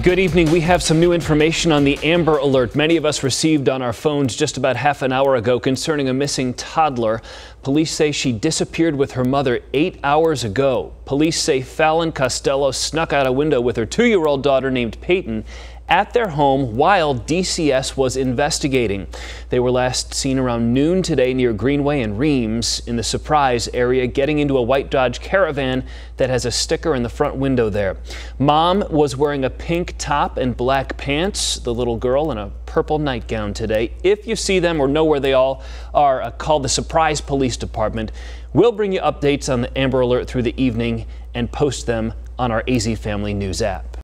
Good evening. We have some new information on the Amber Alert many of us received on our phones just about half an hour ago concerning a missing toddler. Police say she disappeared with her mother eight hours ago. Police say Fallon Costello snuck out a window with her two year old daughter named Peyton at their home while DCS was investigating. They were last seen around noon today near Greenway and Reems in the Surprise area, getting into a white Dodge Caravan that has a sticker in the front window there. Mom was wearing a pink top and black pants, the little girl in a purple nightgown today. If you see them or know where they all are, uh, call the Surprise Police Department. We'll bring you updates on the Amber Alert through the evening and post them on our AZ Family News app.